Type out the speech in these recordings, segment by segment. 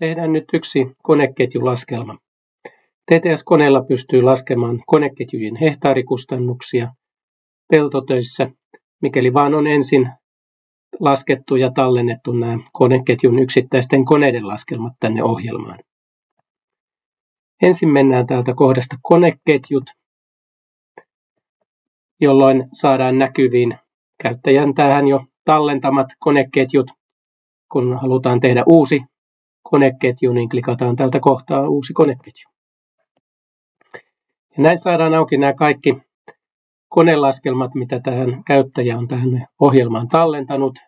Tehdään nyt yksi koneketjulaskelma. TTS-koneella pystyy laskemaan koneketjujen hehtaarikustannuksia peltotöissä, mikäli vaan on ensin laskettu ja tallennettu nämä koneketjun yksittäisten koneiden laskelmat tänne ohjelmaan. Ensin mennään täältä kohdasta koneketjut, jolloin saadaan näkyviin käyttäjän tähän jo tallentamat koneketjut. Kun halutaan tehdä uusi koneketju, niin klikataan tältä kohtaa uusi koneketju. Ja näin saadaan auki nämä kaikki konelaskelmat, mitä tähän käyttäjä on tähän ohjelmaan tallentanut.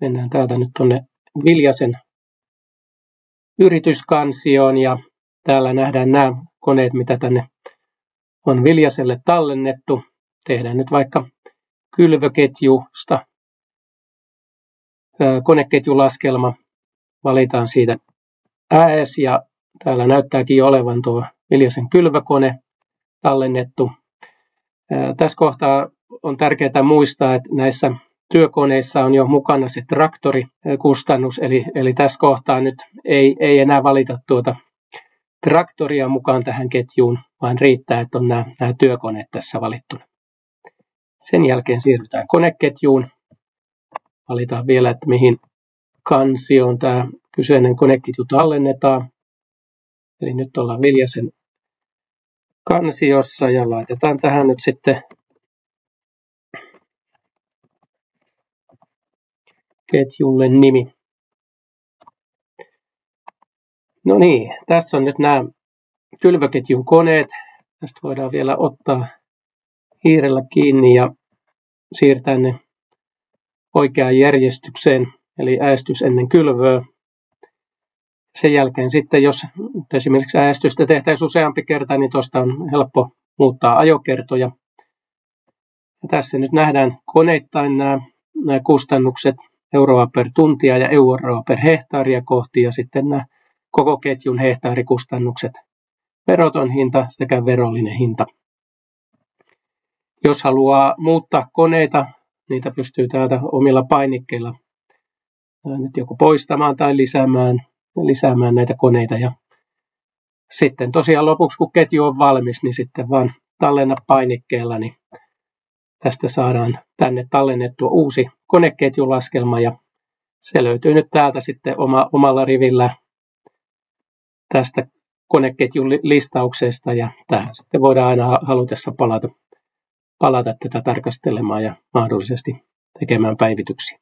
Mennään täältä nyt tuonne Viljasen yrityskansioon ja täällä nähdään nämä koneet, mitä tänne on Viljaselle tallennettu. Tehdään nyt vaikka kylvöketjusta koneketjulaskelma. Valitaan siitä AS ja täällä näyttääkin jo olevan tuo Viljasen kylvökone tallennettu. Tässä kohtaa on tärkeää muistaa, että näissä työkoneissa on jo mukana se traktorikustannus, eli, eli tässä kohtaa nyt ei, ei enää valita tuota traktoria mukaan tähän ketjuun, vaan riittää, että on nämä, nämä työkoneet tässä valittuna. Sen jälkeen siirrytään koneketjuun. Valitaan vielä, että mihin kansioon tämä kyseinen koneketju tallennetaan. Eli nyt ollaan Viljasen kansiossa ja laitetaan tähän nyt sitten ketjulle nimi. No niin, tässä on nyt nämä kylvöketjun koneet. Tästä voidaan vielä ottaa hiirellä kiinni ja siirtää ne oikeaan järjestykseen, eli äästys ennen kylvöä. Sen jälkeen sitten, jos esimerkiksi äästystä tehtäisiin useampi kerta, niin tuosta on helppo muuttaa ajokertoja. Ja tässä nyt nähdään koneittain nämä, nämä kustannukset euroa per tuntia ja euroa per hehtaaria kohti ja sitten nämä koko ketjun hehtaarikustannukset, veroton hinta sekä verollinen hinta. Jos haluaa muuttaa koneita, niitä pystyy täältä omilla painikkeilla nyt joko poistamaan tai lisäämään, lisäämään näitä koneita. Ja sitten tosiaan lopuksi, kun ketju on valmis, niin sitten vaan tallenna painikkeella, niin tästä saadaan tänne tallennettua uusi koneketjulaskelma ja se löytyy nyt täältä sitten oma, omalla rivillä tästä koneketjun listauksesta ja tähän sitten voidaan aina halutessa palata, palata tätä tarkastelemaan ja mahdollisesti tekemään päivityksiä.